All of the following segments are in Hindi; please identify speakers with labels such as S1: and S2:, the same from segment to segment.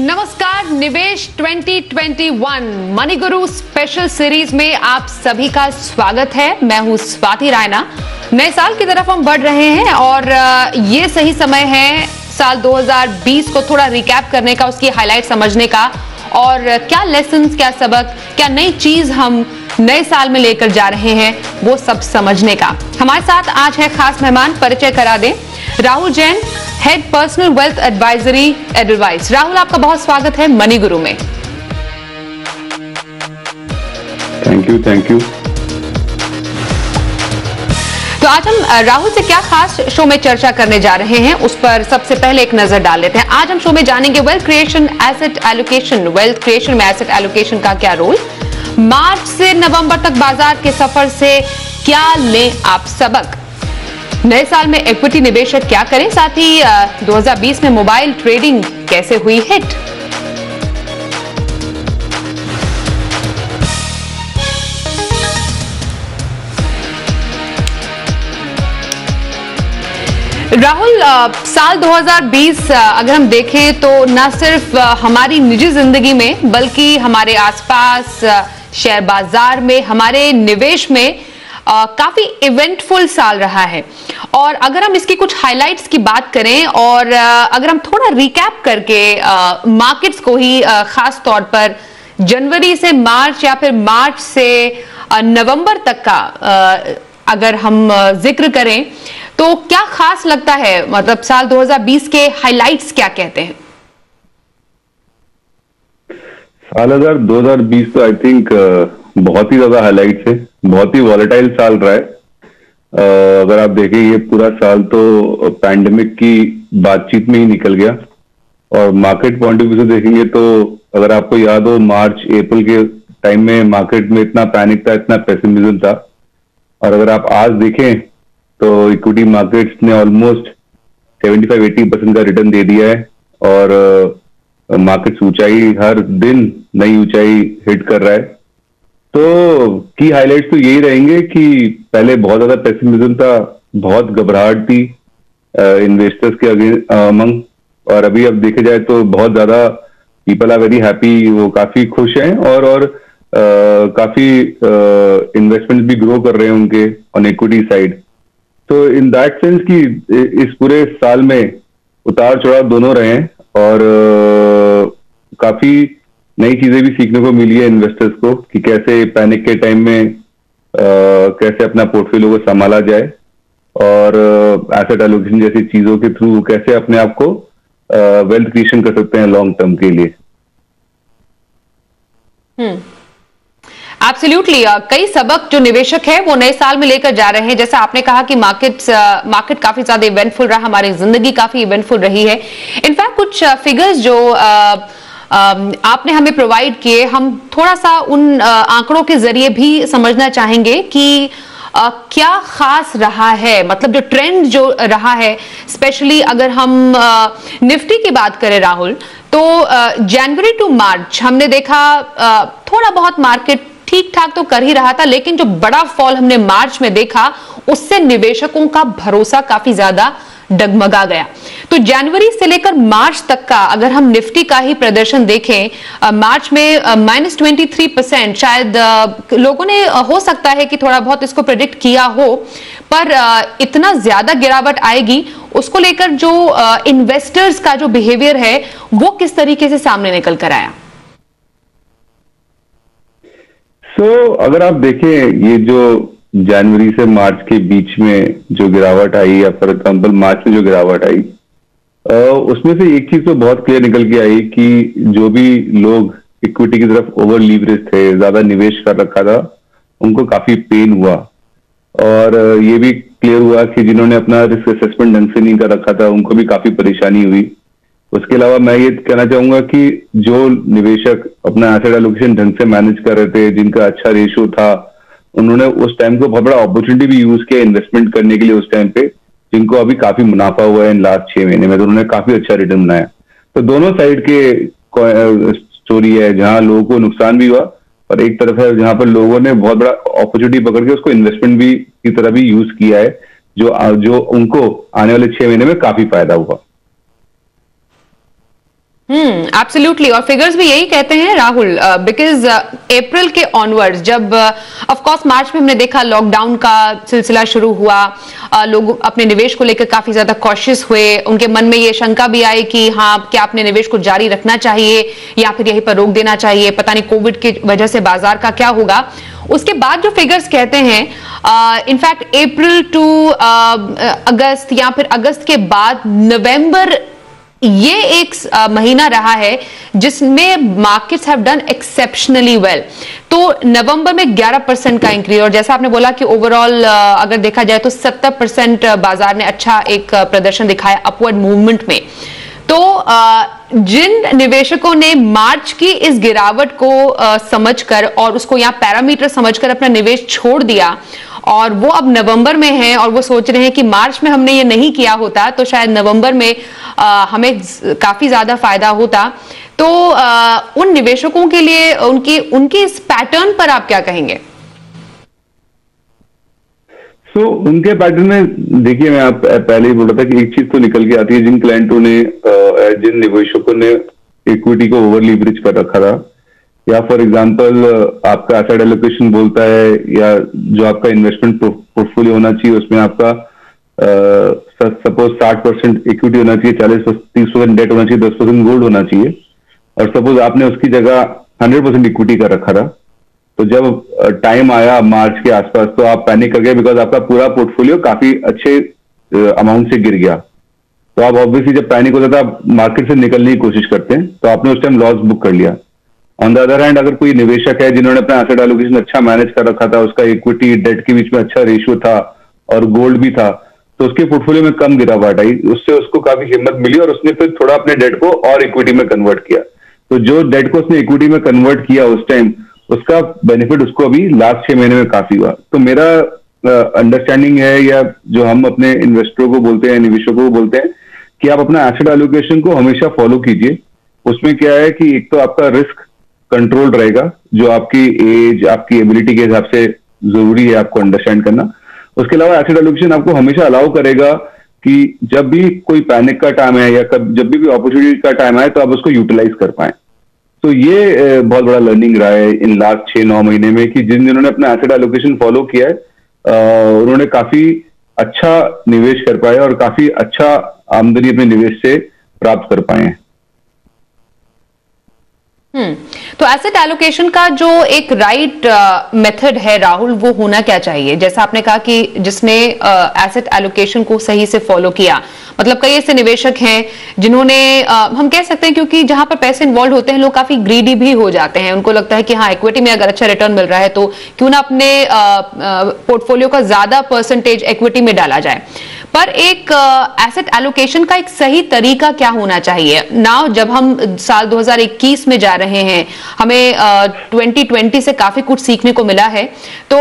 S1: नमस्कार, निवेश 2021 मनी गुरु स्पेशल सीरीज़ में आप सभी का स्वागत है। मैं हूँ स्वाति रायना। नए साल की तरफ़ हम बढ़ रहे हैं और ये सही समय है साल 2020 को थोड़ा रिकैप करने का, उसकी हाईलाइट समझने का। और क्या लेसन क्या सबक, क्या नई चीज़ हम नए साल में लेकर जा रहे हैं, वो सब समझने का। हमारे साथ आज है खास मेहमान, परिचय करा दें। Rahul Jain head personal wealth advisory advice Rahul आपका बहुत स्वागत है मनी गुरु में।
S2: थैंक यू थैंक यू
S1: तो आज हम राहुल से क्या खास शो में चर्चा करने जा रहे हैं उस पर सबसे पहले एक नज़र डाल लेते हैं। आज हम शो में जानेंगे wealth creation asset allocation wealth creation में एसेट एलोकेशन का क्या रोल मार्च से नवंबर तक बाज़ार के सफ़र से क्या लें आप सबक? नए साल में इक्विटी निवेशक क्या करें? साथ ही अ, 2020 में मोबाइल ट्रेडिंग कैसे हुई हिट राहुल साल 2020 अ, अगर हम देखें तो न सिर्फ़ हमारी निजी ज़िंदगी में बल्कि हमारे आसपास शेयर बाज़ार में हमारे निवेश में अ, काफ़ी इवेंटफुल साल रहा है। और अगर हम इसकी कुछ हाइलाइट्स की बात करें और अ, अगर हम थोड़ा रिकैप करके मार्केट्स को ही अ, खास तौर पर जनवरी से मार्च या फिर मार्च से नवंबर तक का अगर हम ज़िक्र करें तो क्या खास लगता है? मतलब साल 2020 के हाइलाइट्स क्या कहते हैं?
S2: साल हज़ार 2020 तो आई थिंक बहुत ही ज़्यादा हाईलाइट है बहुत ही वॉलेटाइल साल रहा है। अ, अगर आप देखें ये पूरा साल तो पैंडेमिक की बातचीत में ही निकल गया। और मार्केट पॉइंट ऑफ़ व्यू से देखेंगे तो अगर आपको याद हो मार्च अप्रैल के टाइम में मार्केट में इतना पैनिक था इतना पेसिमिज्म था। और अगर आप आज देखें तो इक्विटी मार्केट्स ने ऑलमोस्ट 75-80 परसेंट का रिटर्न दे दिया है। और मार्केट ऊंचाई हर दिन नई ऊंचाई हिट कर रहा है। तो की हाइलाइट्स तो यही रहेंगे कि पहले बहुत ज़्यादा पेसिमिज्म था बहुत घबराहट थी इन्वेस्टर्स के अमंग और अभी अब देखे जाए तो बहुत ज़्यादा पीपल आर वेरी हैप्पी वो काफ़ी खुश हैं और और अ, काफ़ी इन्वेस्टमेंट भी ग्रो कर रहे हैं उनके ऑन इक्विटी साइड तो इन दैट सेंस कि इस पूरे साल में उतार चढ़ाव दोनों रहे हैं और अ, काफ़ी नई चीज़ें भी सीखने को मिली है इन्वेस्टर्स को कि कैसे पैनिक के टाइम में अ, कैसे अपना पोर्टफोलियो को संभाला जाए और एसेट एलोकेशन जैसी चीज़ों के थ्रू कैसे अपने आप को वेल्थ क्रिएशन कर सकते हैं लॉन्ग टर्म के लिए।
S1: एब्सोल्युटली कई सबक जो निवेशक है वो नए साल में लेकर जा रहे हैं। जैसा आपने कहा कि मार्केट मार्केट काफ़ी ज़्यादा इवेंटफुल रहा हमारी ज़िंदगी काफ़ी इवेंटफुल रही है। इनफैक्ट कुछ फिगर्स जो अ, अम, आपने हमें प्रोवाइड किए। हम थोड़ा सा उन आंकड़ों के ज़रिए भी समझना चाहेंगे कि अ, क्या खास रहा है? मतलब जो ट्रेंड जो रहा है स्पेशली अगर हम अ, निफ्टी की बात करें राहुल तो जनवरी टू मार्च हमने देखा अ, थोड़ा बहुत मार्केट ठीक ठाक तो कर ही रहा था लेकिन जो बड़ा फॉल हमने मार्च में देखा उससे निवेशकों का भरोसा काफ़ी ज़्यादा डगमगा गया। तो जनवरी से लेकर मार्च तक का अगर हम निफ्टी का ही प्रदर्शन देखें मार्च में माइनस ट्वेंटी थ्री परसेंट शायद लोगों ने हो सकता है कि थोड़ा बहुत इसको प्रिडिक्ट किया हो, पर इतना ज़्यादा गिरावट आएगी, उसको लेकर जो इन्वेस्टर्स का जो बिहेवियर है, वो किस तरीके से सामने निकल कर आया?
S2: सो अगर आप देखें, ये जो जनवरी से मार्च के बीच में जो गिरावट आई, या फॉर एग्ज़ाम्पल मार्च में जो गिरावट आई उसमें से एक चीज़ तो बहुत क्लियर निकल के आई कि जो भी लोग इक्विटी की तरफ़ ओवर लीवरेज थे, ज़्यादा निवेश कर रखा था, उनको काफ़ी पेन हुआ। और ये भी क्लियर हुआ कि जिन्होंने अपना रिस्क असेसमेंट ढंग से नहीं कर रखा था, उनको भी काफ़ी परेशानी हुई। उसके अलावा मैं ये कहना चाहूँगा कि जो निवेशक अपना एसेट एलोकेशन ढंग से मैनेज कर रहे थे, जिनका अच्छा रेशियो था उन्होंने उस टाइम को बहुत बड़ा अपॉर्चुनिटी भी यूज़ किया इन्वेस्टमेंट करने के लिए उस टाइम पे, जिनको अभी काफ़ी मुनाफा हुआ है इन लास्ट छह महीने में तो उन्होंने काफ़ी अच्छा रिटर्न बनाया। तो दोनों साइड के स्टोरी है, जहाँ लोगों को नुकसान भी हुआ, और एक तरफ़ है जहाँ पर लोगों ने बहुत बड़ा अपॉर्चुनिटी पकड़ के उसको इन्वेस्टमेंट भी की तरह भी यूज़ किया है, जो जो उनको आने वाले छह महीने में काफ़ी फ़ायदा हुआ।
S1: हम्म एब्सोल्युटली और फिगर्स भी यही कहते हैं राहुल बिकॉज़ अप्रैल के ऑनवर्ड्स जब ऑफ़ कोर्स मार्च में हमने देखा लॉकडाउन का सिलसिला शुरू हुआ uh, लोग अपने निवेश को लेकर काफ़ी ज़्यादा कॉशियस हुए उनके मन में ये शंका भी आई कि हाँ क्या अपने निवेश को जारी रखना चाहिए या फिर यहीं पर रोक देना चाहिए पता नहीं कोविड की वजह से बाज़ार का क्या होगा। उसके बाद जो फिगर्स कहते हैं इनफैक्ट अप्रैल टू अगस्त या फिर अगस्त के बाद नवंबर ये एक महीना रहा है जिसमें markets have done exceptionally well तो नवंबर में 11 परसेंट का इंक्रीज और जैसा आपने बोला कि ओवरऑल अगर देखा जाए तो 70 परसेंट बाज़ार ने अच्छा एक प्रदर्शन दिखाया अपवर्ड मूवमेंट में। तो जिन निवेशकों ने मार्च की इस गिरावट को समझकर और उसको यहाँ पैरामीटर समझकर अपना निवेश छोड़ दिया और वो अब नवंबर में है और वो सोच रहे हैं कि मार्च में हमने ये नहीं किया होता तो शायद नवंबर में हमें काफ़ी ज़्यादा फ़ायदा होता। तो उन निवेशकों के लिए, उनकी, उनके इस पैटर्न पर आप क्या कहेंगे?
S2: So, उनके पैटर्न में देखिए मैं आप पहले ही बोल रहा था कि एक चीज़ तो निकल के आती है जिन क्लाइंटों ने जिन निवेशकों ने इक्विटी को ओवर लीवरेज कर रखा था। या फॉर एग्जांपल आपका एसेट एलोकेशन बोलता है या जो आपका इन्वेस्टमेंट पोर्टफोलियो होना चाहिए उसमें आपका सपोज़ साठ परसेंट इक्विटी होना चाहिए चालीस तीस परसेंट डेट होना चाहिए दस परसेंट गोल्ड होना चाहिए। और सपोज़ आपने उसकी जगह हंड्रेड परसेंट इक्विटी का रखा था तो जब टाइम आया मार्च के आसपास तो आप पैनिक कर गए बिकॉज़ आपका पूरा पोर्टफोलियो काफ़ी अच्छे अमाउंट से गिर गया। तो आप ऑब्वियसली जब पैनिक होता था, आप मार्केट से निकलने की कोशिश करते हैं तो आपने उस टाइम लॉस बुक कर लिया। ऑन द अदर हैंड अगर कोई निवेशक है जिन्होंने अपना एसेट एलोकेशन अच्छा मैनेज कर रखा था, उसका इक्विटी डेट के बीच में अच्छा रेशियो था और गोल्ड भी था तो उसके पोर्टफोलियो में कम गिरावट आई उससे उसको काफ़ी हिम्मत मिली और उसने फिर थोड़ा अपने डेट को और इक्विटी में कन्वर्ट किया। तो जो डेट को उसने इक्विटी में कन्वर्ट किया उस टाइम उसका बेनिफिट उसको अभी लास्ट छह महीने में काफ़ी हुआ। तो मेरा अंडरस्टैंडिंग uh, है या जो हम अपने इन्वेस्टरों को बोलते हैं निवेशकों को बोलते हैं कि आप अपना एसेट एलोकेशन को हमेशा फॉलो कीजिए। उसमें क्या है कि एक तो आपका रिस्क कंट्रोल रहेगा जो आपकी एज आपकी एबिलिटी के हिसाब से ज़रूरी है आपको अंडरस्टैंड करना। उसके अलावा एसिड एलोकेशन आपको हमेशा अलाउ करेगा कि जब भी कोई पैनिक का टाइम है या कब जब भी, भी अपॉर्चुनिटी का टाइम आए तो आप उसको यूटिलाइज कर पाए। तो ये बहुत बड़ा लर्निंग रहा है इन लास्ट छह, नौ महीने में कि जिन जिन्होंने अपना एसेट एलोकेशन फॉलो किया है उन्होंने काफ़ी अच्छा निवेश कर पाए और काफ़ी अच्छा आमदनी अपने निवेश से प्राप्त कर पाए हैं।
S1: तो एसेट एलोकेशन का जो एक राइट मेथड uh, है राहुल वो होना क्या चाहिए? जैसा आपने कहा कि जिसने एसेट uh, एलोकेशन को सही से फॉलो किया। मतलब कई ऐसे निवेशक हैं जिन्होंने uh, हम कह सकते हैं क्योंकि जहाँ पर पैसे इन्वॉल्व होते हैं लोग काफ़ी ग्रीडी भी हो जाते हैं। उनको लगता है कि हाँ इक्विटी में अगर अच्छा रिटर्न मिल रहा है तो क्यों ना अपने पोर्टफोलियो का ज़्यादा परसेंटेज इक्विटी में डाला जाए। पर एक एसेट एलोकेशन का एक सही तरीका क्या होना चाहिए? नाउ जब हम साल 2021 में जा रहे हैं, हमें ट्वेंटी ट्वेंटी से काफ़ी कुछ सीखने को मिला है। तो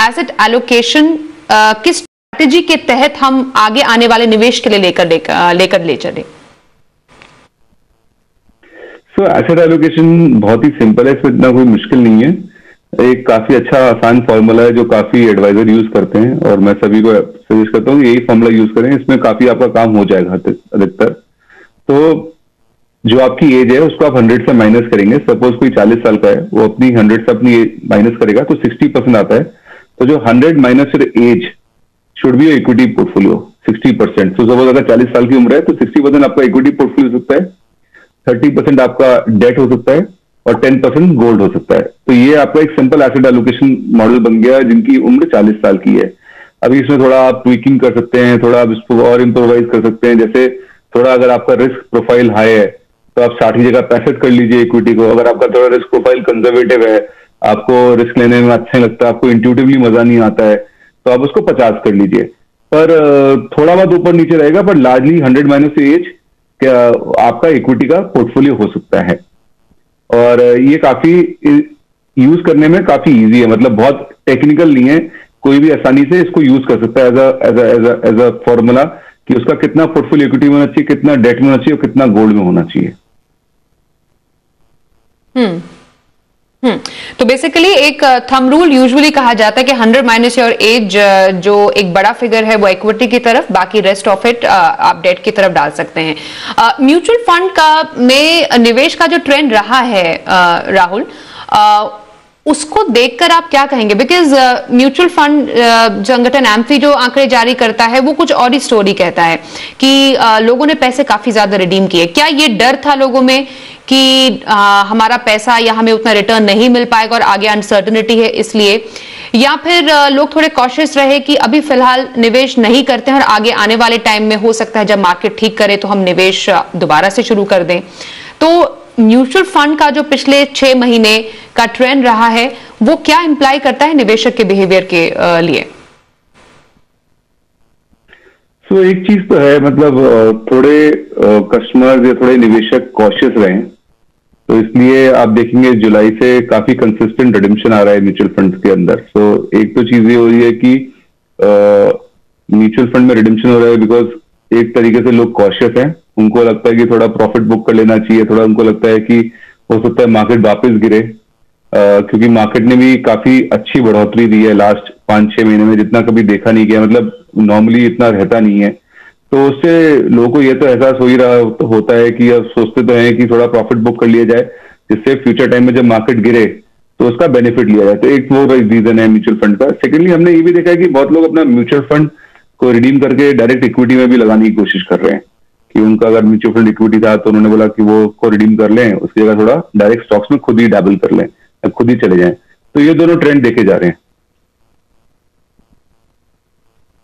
S1: एसेट एलोकेशन किस स्ट्रैटेजी के तहत हम आगे आने वाले निवेश के लिए लेकर लेकर ले चले?
S2: सो एसेट एलोकेशन बहुत ही सिंपल है, इसमें इतना कोई मुश्किल नहीं है। एक काफ़ी अच्छा आसान फॉर्मूला है जो काफ़ी एडवाइजर यूज़ करते हैं और मैं सभी को सजेस्ट करता हूँ यही फॉर्मूला यूज़ करें। इसमें काफ़ी आपका काम हो जाएगा अधिकतर। तो जो आपकी एज है, उसको आप हंड्रेड से माइनस करेंगे। सपोज़ कोई चालीस साल का है, वो अपनी हंड्रेड से अपनी माइनस करेगा तो सिक्सटी परसेंट आता है। तो जो hundred minus age should be equity portfolio sixty percent तो सपोज़ अगर चालीस साल की उम्र है तो सिक्सटी परसेंट आपका इक्विटी पोर्टफोलियो हो सकता है। थर्टी परसेंट आपका डेट हो सकता है। और टेन परसेंट गोल्ड हो सकता है। तो ये आपका एक सिंपल एसेट एलोकेशन मॉडल बन गया जिनकी उम्र चालीस साल की है। अभी इसमें थोड़ा आप ट्विकिंग कर सकते हैं, थोड़ा आप इसको और इम्प्रोवाइज कर सकते हैं। जैसे थोड़ा अगर आपका रिस्क प्रोफ़ाइल हाई है तो आप साठ जगह पैसेट कर लीजिए इक्विटी को। अगर आपका थोड़ा रिस्क प्रोफ़ाइल कंजर्वेटिव है, आपको रिस्क लेने में अच्छा लगता है आपको इंट्यूटिवली मज़ा नहीं आता है तो आप उसको पचास कर लीजिए। पर थोड़ा बहुत ऊपर नीचे रहेगा, पर लार्जली हंड्रेड माइनस एज आपका इक्विटी का पोर्टफोलियो हो सकता है। और ये काफ़ी यूज़ करने में काफ़ी इजी है। मतलब बहुत टेक्निकल नहीं है। कोई भी आसानी से इसको यूज़ कर सकता है as as as a formula कि उसका कितना पोर्टफोलियो इक्विटी में होना चाहिए, कितना डेट में होना चाहिए और कितना गोल्ड में होना चाहिए।
S1: हम्म। तो बेसिकली एक थम रूल यूजुअली कहा जाता है कि 100 माइनस योर एज जो एक बड़ा फिगर है वो इक्विटी की तरफ़ बाकी रेस्ट ऑफ़ इट आप डेट की तरफ़ डाल सकते हैं। म्यूचुअल फंड का में निवेश का जो ट्रेंड रहा है uh, राहुल uh, उसको देखकर आप क्या कहेंगे? बिकॉज़ म्यूचुअल फंड संगठन एम्फी जो आंकड़े जारी करता है वो कुछ और ही स्टोरी कहता है कि uh, लोगों ने पैसे काफ़ी ज़्यादा रिडीम किए। क्या ये डर था लोगों में कि आ, हमारा पैसा या हमें उतना रिटर्न नहीं मिल पाएगा और आगे अनसर्टनिटी है इसलिए। या फिर लोग थोड़े कॉशियस रहे कि अभी फ़िलहाल निवेश नहीं करते हैं और आगे आने वाले टाइम में हो सकता है जब मार्केट ठीक करे तो हम निवेश दोबारा से शुरू कर दें। तो म्यूचुअल फंड का जो पिछले छह महीने का ट्रेंड रहा है वो क्या इंप्लाई करता है निवेशक के बिहेवियर के लिए?
S2: सो so, एक चीज़ तो है मतलब थोड़े कस्टमर या थोड़े निवेशक कॉशियस रहे। तो इसलिए आप देखेंगे जुलाई से काफ़ी कंसिस्टेंट रिडिम्शन आ रहा है म्यूचुअल फंड्स के अंदर। सो so, एक तो चीज़ ये हो रही है कि म्यूचुअल फंड में रिडिम्शन हो रहा है बिकॉज़ एक तरीके से लोग कॉशियस हैं। उनको लगता है कि थोड़ा प्रॉफिट बुक कर लेना चाहिए थोड़ा उनको लगता है कि हो सकता है मार्केट वापस गिरे। Uh, क्योंकि मार्केट ने भी काफ़ी अच्छी बढ़ोतरी दी है लास्ट पाँच छह महीने में जितना कभी देखा नहीं गया। मतलब नॉर्मली इतना रहता नहीं है। तो उससे लोगों को ये तो एहसास हो ही रहा होता है कि अब सोचते तो हैं कि थोड़ा प्रॉफिट बुक कर लिया जाए, जिससे फ्यूचर टाइम में जब मार्केट गिरे तो उसका बेनिफिट लिया जाए। तो एक वो रीजन है म्यूचुअल फंड का। सेकेंडली हमने ये भी देखा है कि बहुत लोग अपना म्यूचुअल फंड को रिडीम करके डायरेक्ट इक्विटी में भी लगाने की कोशिश कर रहे हैं। कि उनका अगर म्यूचुअल फंड इक्विटी था तो उन्होंने बोला कि वो को रिडीम कर लें, उसकी जगह थोड़ा डायरेक्ट स्टॉक्स में खुद ही डैबल कर लें, खुद ही चले जाएँ। तो ये दोनों ट्रेंड देखे जा रहे हैं
S1: हम्म,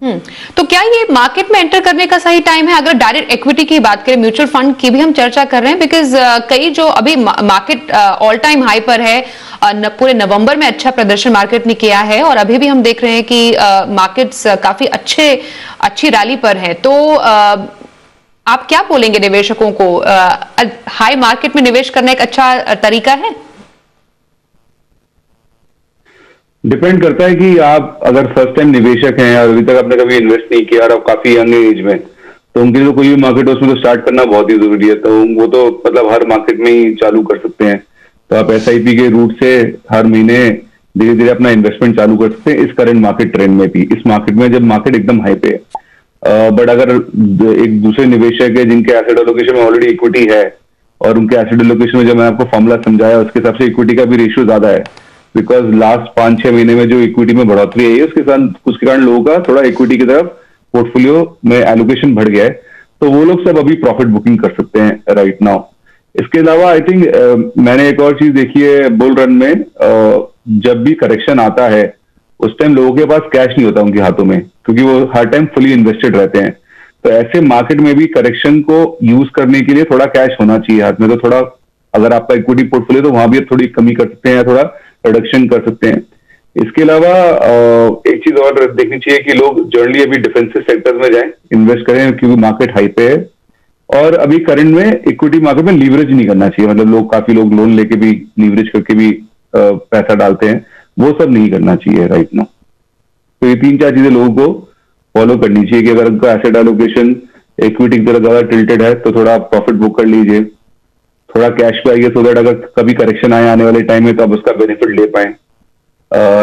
S1: तो क्या ये मार्केट में एंटर करने का सही टाइम है? अगर डायरेक्ट इक्विटी की बात करें म्यूचुअल फंड की भी हम चर्चा कर रहे हैं बिकॉज़ कई जो अभी मार्केट ऑल टाइम हाई पर है न, पूरे नवंबर में अच्छा प्रदर्शन मार्केट ने किया है और अभी भी हम देख रहे हैं कि मार्केट्स काफ़ी अच्छे अच्छी रैली पर है। तो आप क्या बोलेंगे निवेशकों को? हाई मार्केट में निवेश करना एक अच्छा तरीका है?
S2: डिपेंड करता है कि आप अगर फ़र्स्ट टाइम निवेशक हैं और अभी तक आपने कभी इन्वेस्ट नहीं किया और आप काफ़ी यंग एज में तो उनके लिए तो कोई भी मार्केट उसमें तो स्टार्ट करना बहुत ही ज़रूरी है। तो वो तो मतलब हर मार्केट में ही चालू कर सकते हैं। तो आप एसआईपी के रूट से हर महीने धीरे धीरे अपना इन्वेस्टमेंट चालू कर सकते हैं, इस करंट मार्केट ट्रेंड में भी। इस मार्केट में जब मार्केट एकदम हाई पे है बट अगर एक दूसरे निवेशक है जिनके एसेट एलोकेशन में ऑलरेडी इक्विटी है, और उनके एसेट एलोकेशन में जब मैं आपको फॉर्मूला समझाया, उसके हिसाब से इक्विटी का भी रेशियो ज़्यादा है बिकॉज़ लास्ट पाँच छह महीने में जो इक्विटी में बढ़ोतरी आई है उसके साथ उसके कारण लोगों का थोड़ा इक्विटी की तरफ़ पोर्टफोलियो में एलोकेशन बढ़ गया है। तो वो लोग सब अभी प्रॉफिट बुकिंग कर सकते हैं राइट नाउ इसके अलावा आई थिंक मैंने एक और चीज़ देखी है बुल रन में। uh, जब भी करेक्शन आता है उस टाइम लोगों के पास कैश नहीं होता उनके हाथों में क्योंकि वो हर टाइम फुली इन्वेस्टेड रहते हैं। तो ऐसे मार्केट में भी करेक्शन को यूज़ करने के लिए थोड़ा कैश होना चाहिए हाथ में। तो थोड़ा अगर आपका इक्विटी पोर्टफोलियो तो वहाँ भी थोड़ी कमी कर सकते हैं थोड़ा प्रोडक्शन कर सकते हैं। इसके अलावा एक चीज़ और देखनी चाहिए कि लोग जर्नली अभी डिफेंसिव सेक्टर में जाएँ इन्वेस्ट करें, क्योंकि मार्केट हाई पे है। और अभी करंट में इक्विटी मार्केट में लीवरेज नहीं करना चाहिए। मतलब लोग, काफ़ी लोग लोन लेके भी लीवरेज करके भी पैसा डालते हैं। वो सब नहीं करना चाहिए राइट ना तो ये तीन चार चीज़ें लोगों को फॉलो करनी चाहिए कि अगर उनका एसेट एलोकेशन इक्विटी की तरफ़ ज़्यादा टिल्टेड है तो थोड़ा प्रॉफिट बुक कर लीजिए। थोड़ा कैश पे आइए सो दैट अगर कभी करेक्शन आए आने वाले टाइम में तो आप उसका बेनिफिट ले पाए।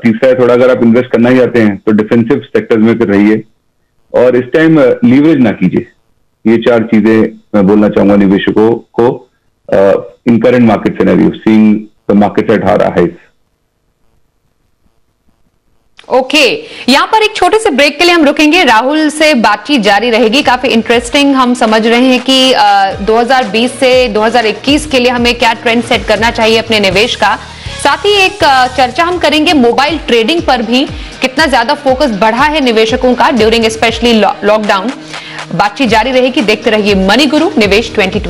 S2: तीसरा है, थोड़ा अगर आप इन्वेस्ट करना ही चाहते हैं तो डिफेंसिव सेक्टर्स में फिर रहिए। और इस टाइम लीवरेज ना कीजिए। ये चार चीज़ें मैं बोलना चाहूँगा निवेशकों को। In current market scenario seeing the market at higher highs
S1: okay okay. यहाँ पर एक छोटे से ब्रेक के लिए हम रुकेंगे। राहुल से बातचीत जारी रहेगी। काफ़ी इंटरेस्टिंग हम समझ रहे हैं कि आ, 2020 से 2021 के लिए हमें क्या ट्रेंड सेट करना चाहिए अपने निवेश का। साथ ही एक चर्चा हम करेंगे मोबाइल ट्रेडिंग पर भी। कितना ज़्यादा फोकस बढ़ा है निवेशकों का ड्यूरिंग स्पेशली लॉकडाउन बातचीत जारी रहेगी। देखते रहिए मनी गुरु निवेश ट्वेंटी